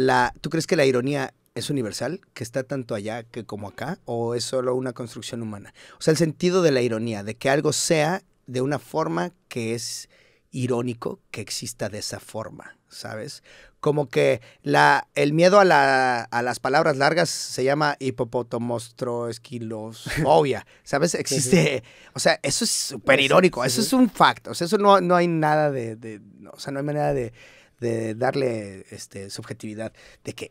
La, ¿Tú crees que la ironía es universal, que está tanto allá que como acá, o es solo una construcción humana? O sea, el sentido de la ironía, de que algo sea de una forma que es irónico que exista de esa forma, ¿sabes? Como que la, el miedo a, la, a las palabras largas se llama hipopotomostro esquilosfobia, ¿sabes? Existe, o sea, eso es súper irónico, eso es un fact, o sea, eso no, no hay nada de, de o sea, no hay manera de, de darle este, subjetividad, de que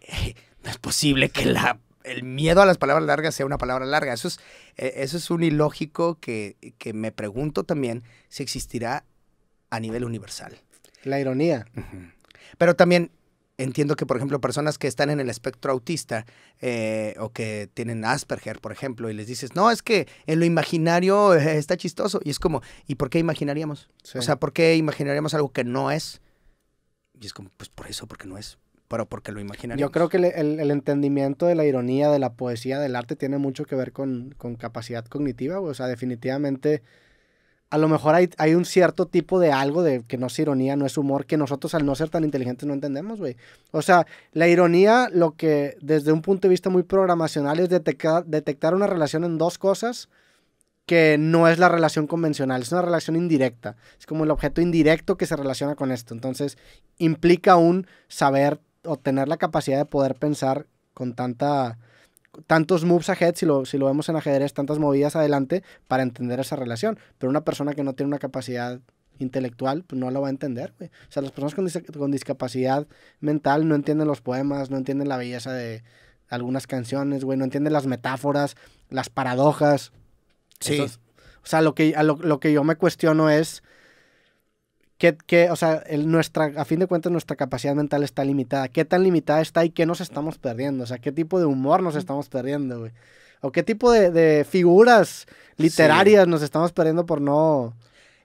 no es posible que la el miedo a las palabras largas sea una palabra larga. Eso es, eh, eso es un ilógico que, que me pregunto también si existirá a nivel universal. La ironía. Pero también entiendo que, por ejemplo, personas que están en el espectro autista eh, o que tienen Asperger, por ejemplo, y les dices, no, es que en lo imaginario eh, está chistoso. Y es como, ¿y por qué imaginaríamos? O sea, ¿por qué imaginaríamos algo que no es? Y es como, pues por eso, porque no es. Pero porque lo imaginaríamos. Yo creo que el, el, entendimiento de la ironía, de la poesía, del arte, tiene mucho que ver con, con capacidad cognitiva. O sea, definitivamente a lo mejor hay, hay, un cierto tipo de algo de que no es ironía, no es humor, que nosotros al no ser tan inteligentes no entendemos, güey. O sea, la ironía, lo que desde un punto de vista muy programacional es detectar, detectar una relación en dos cosas que no es la relación convencional, es una relación indirecta. Es como el objeto indirecto que se relaciona con esto. Entonces, implica un saber o tener la capacidad de poder pensar con tanta tantos moves ahead, si lo, si lo vemos en ajedrez, tantas movidas adelante para entender esa relación. Pero una persona que no tiene una capacidad intelectual, pues no lo va a entender, O sea, las personas con, con, discapacidad mental no entienden los poemas, no entienden la belleza de algunas canciones, güey, no entienden las metáforas, las paradojas. Sí. o sea, lo que, a lo, lo que yo me cuestiono es ¿Qué, o sea, el, nuestra, a fin de cuentas, nuestra capacidad mental está limitada. ¿Qué tan limitada está y qué nos estamos perdiendo? O sea, ¿qué tipo de humor nos estamos perdiendo, güey? ¿O qué tipo de, figuras literarias nos estamos perdiendo por no...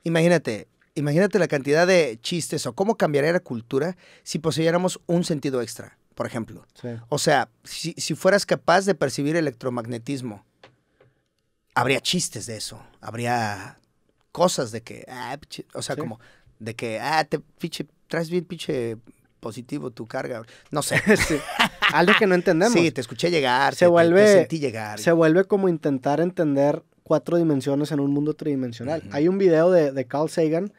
Imagínate, imagínate la cantidad de chistes o cómo cambiaría la cultura si poseyéramos un sentido extra, por ejemplo. O sea, si, si fueras capaz de percibir electromagnetismo, habría chistes de eso, habría cosas de que, ah, o sea, como de que, ah, te pinche, traes bien pinche positivo tu carga. No sé. Algo que no entendemos. Sí, te escuché llegar, se vuelve, te sentí llegar. Se vuelve como intentar entender cuatro dimensiones en un mundo tridimensional. Hay un video de, de Carl Sagan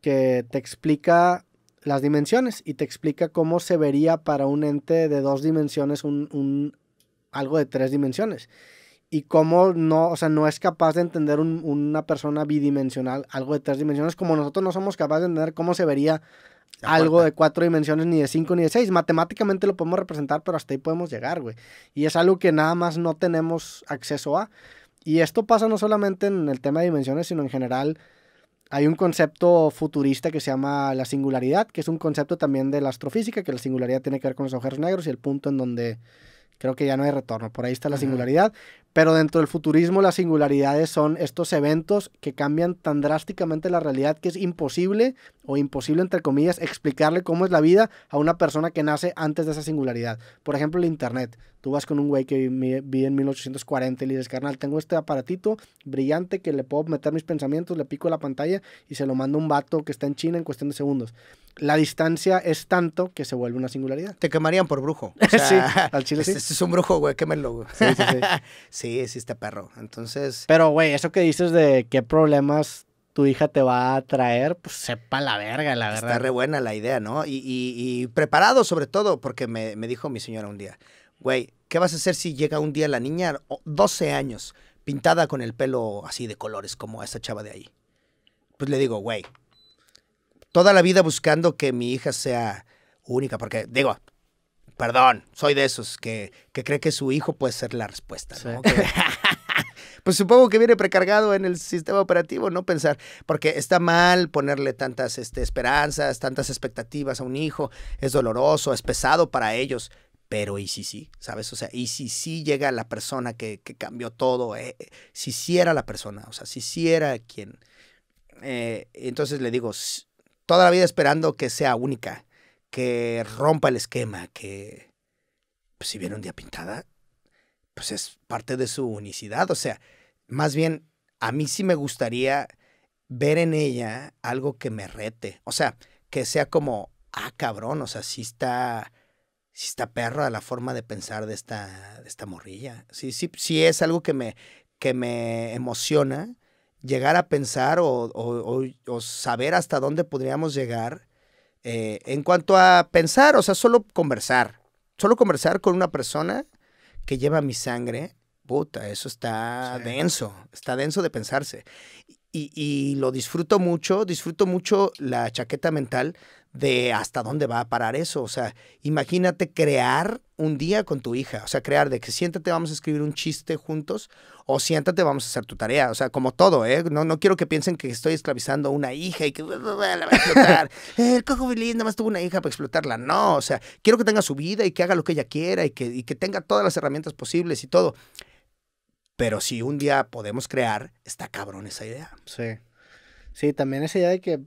que te explica las dimensiones y te explica cómo se vería para un ente de dos dimensiones un, un algo de tres dimensiones y cómo no, o sea, no es capaz de entender una persona bidimensional, algo de tres dimensiones, como nosotros no somos capaces de entender cómo se vería algo de cuatro dimensiones, ni de cinco, ni de seis. Matemáticamente lo podemos representar, pero hasta ahí podemos llegar, güey. Y es algo que nada más no tenemos acceso a. Y esto pasa no solamente en el tema de dimensiones, sino en general. Hay un concepto futurista que se llama la singularidad, que es un concepto también de la astrofísica, que la singularidad tiene que ver con los agujeros negros y el punto en donde creo que ya no hay retorno. Por ahí está la singularidad. Pero dentro del futurismo las singularidades son estos eventos que cambian tan drásticamente la realidad que es imposible, o imposible entre comillas, explicarle cómo es la vida a una persona que nace antes de esa singularidad. Por ejemplo, el Internet. Tú vas con un güey que vi en 1840 y le dices, carnal, tengo este aparatito brillante que le puedo meter mis pensamientos, le pico la pantalla y se lo mando a un vato que está en China en cuestión de segundos la distancia es tanto que se vuelve una singularidad. Te quemarían por brujo. sí, al chile sí. Este, es un brujo, güey, quémelo, güey. Sí, sí, sí. sí, sí está perro. Entonces... Pero, güey, eso que dices de qué problemas tu hija te va a traer, pues sepa la verga, la verdad. Está re buena la idea, ¿no? Y, y, preparado sobre todo, porque me, me, dijo mi señora un día, güey, ¿qué vas a hacer si llega un día la niña, 12 años, pintada con el pelo así de colores como esa chava de ahí? Pues le digo, güey, toda la vida buscando que mi hija sea única, porque digo, perdón, soy de esos que, que cree que su hijo puede ser la respuesta. ¿no? pues supongo que viene precargado en el sistema operativo, ¿no? Pensar, porque está mal ponerle tantas este, esperanzas, tantas expectativas a un hijo, es doloroso, es pesado para ellos. Pero y si sí, ¿sabes? O sea, y si sí llega la persona que, que cambió todo, eh, si sí era la persona, o sea, si sí era quien... Eh, entonces le digo, toda la vida esperando que sea única, que rompa el esquema, que pues, si viene un día pintada, pues es parte de su unicidad. O sea, más bien, a mí sí me gustaría ver en ella algo que me rete. O sea, que sea como, ah, cabrón, o sea, sí está, sí está perra la forma de pensar de esta, de esta morrilla. Sí, sí, sí es algo que me, que me emociona llegar a pensar o, o, o, saber hasta dónde podríamos llegar eh, en cuanto a pensar, o sea, solo conversar. Solo conversar con una persona que lleva mi sangre, puta, eso está denso, está denso de pensarse. Y, y, lo disfruto mucho, disfruto mucho la chaqueta mental de hasta dónde va a parar eso. O sea, imagínate crear un día con tu hija. O sea, crear de que siéntate, vamos a escribir un chiste juntos o siéntate, vamos a hacer tu tarea. O sea, como todo, ¿eh? No, no quiero que piensen que estoy esclavizando a una hija y que la va a explotar. El cojo Billy nada más tuvo una hija para explotarla. No, o sea, quiero que tenga su vida y que haga lo que ella quiera y que, y que tenga todas las herramientas posibles y todo. Pero si un día podemos crear, está cabrón esa idea. Sí. Sí, también esa idea de que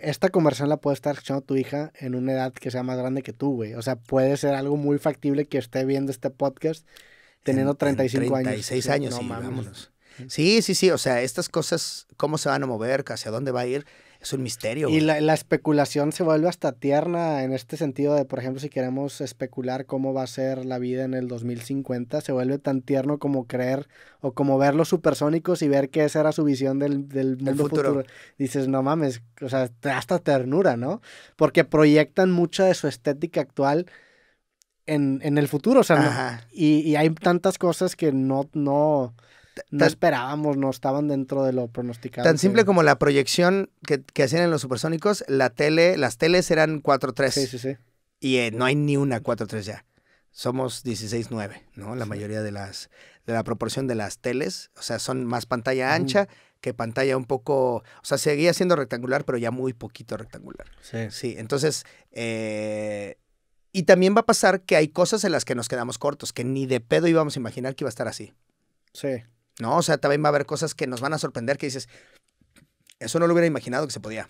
esta conversación la puede estar escuchando tu hija en una edad que sea más grande que tú, güey. O sea, puede ser algo muy factible que esté viendo este podcast teniendo 35 años. 36 años, sí, vámonos. Sí, sí, sí. O sea, estas cosas, cómo se van a mover, hacia dónde va a ir, es un misterio. Y la, especulación se vuelve hasta tierna en este sentido de, por ejemplo, si queremos especular cómo va a ser la vida en el 2050, se vuelve tan tierno como creer o como ver los supersónicos y ver que esa era su visión del, del mundo futuro. Dices, no mames, o sea, hasta ternura, ¿no? Porque proyectan mucha de su estética actual en, en el futuro, o sea, y, y hay tantas cosas que no, no, no esperábamos, no estaban dentro de lo pronosticado. Tan simple como la proyección que, que, hacían en los supersónicos, la tele, las teles eran 4.3. Sí, sí, sí. Y eh, no hay ni una 4.3 ya. Somos 16.9, ¿no? La mayoría de las, de la proporción de las teles, o sea, son más pantalla ancha que pantalla un poco, o sea, seguía siendo rectangular, pero ya muy poquito rectangular. Sí. Sí, entonces, eh, y también va a pasar que hay cosas en las que nos quedamos cortos, que ni de pedo íbamos a imaginar que iba a estar así. Sí. ¿No? O sea, también va a haber cosas que nos van a sorprender que dices, eso no lo hubiera imaginado que se podía.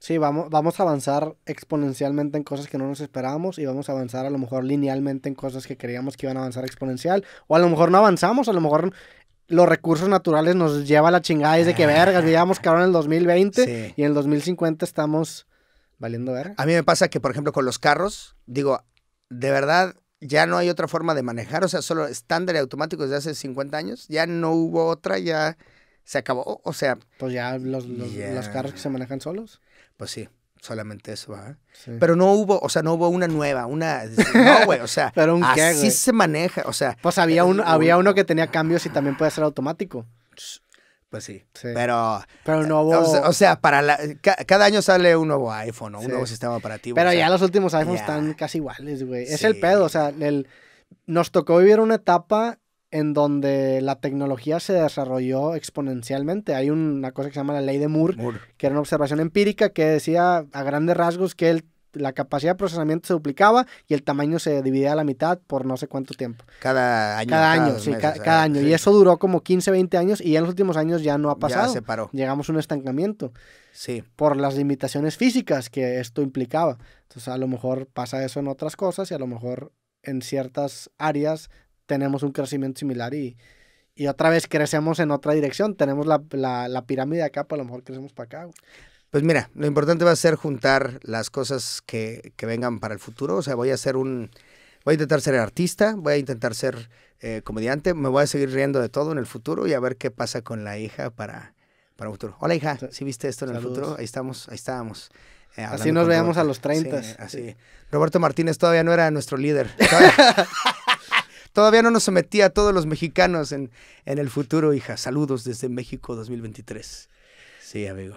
Sí, vamos, vamos a avanzar exponencialmente en cosas que no nos esperábamos y vamos a avanzar a lo mejor linealmente en cosas que creíamos que iban a avanzar exponencial. O a lo mejor no avanzamos, a lo mejor los recursos naturales nos lleva a la chingada y de que vergas, digamos que ahora en el 2020 y en el 2050 estamos valiendo verga. A mí me pasa que, por ejemplo, con los carros, digo, de verdad, ya no hay otra forma de manejar, o sea, solo estándar y automático desde hace 50 años, ya no hubo otra, ya se acabó, o sea... Pues ya los, los, carros que se manejan solos. Pues sí, solamente eso, ¿verdad? Pero no hubo, o sea, no hubo una nueva, una... No, güey, o sea, Pero un así se maneja, o sea... Pues había, un, había uno que tenía cambios y también puede ser automático. Pues sí. Pero. Pero no hubo... o, sea, para la, cada año sale un nuevo iPhone o un nuevo sistema operativo. Pero ya los últimos iPhones están casi iguales, güey. Es el pedo. O sea, el, nos tocó vivir una etapa en donde la tecnología se desarrolló exponencialmente. Hay una cosa que se llama la ley de Moore, Moore. que era una observación empírica que decía a grandes rasgos que el la capacidad de procesamiento se duplicaba y el tamaño se dividía a la mitad por no sé cuánto tiempo. Cada año. Cada año, sí, cada año. Y eso duró como 15, 20 años y en los últimos años ya no ha pasado. Ya se paró. Llegamos a un estancamiento. Sí. Por las limitaciones físicas que esto implicaba. Entonces a lo mejor pasa eso en otras cosas y a lo mejor en ciertas áreas tenemos un crecimiento similar y, y otra vez crecemos en otra dirección. Tenemos la, la, la pirámide acá, pero pues a lo mejor crecemos para acá. Pues mira, lo importante va a ser juntar las cosas que, que, vengan para el futuro. O sea, voy a ser un. Voy a intentar ser artista, voy a intentar ser eh, comediante, me voy a seguir riendo de todo en el futuro y a ver qué pasa con la hija para, para el futuro. Hola, hija, ¿sí viste esto en el futuro? Ahí estamos, ahí estábamos. Eh, así nos veamos a los 30. así. Roberto Martínez todavía no era nuestro líder. Todavía, todavía no nos sometía a todos los mexicanos en, en el futuro, hija. Saludos desde México 2023. Sí, amigo.